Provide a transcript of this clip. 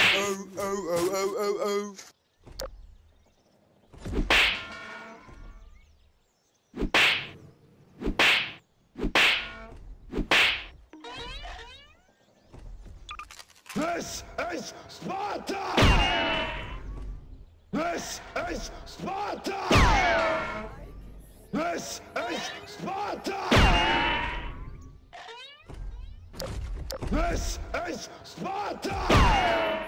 Oh, oh, oh, oh, oh, oh. This is Sparta! This is Sparta! This is Sparta! This is Sparta!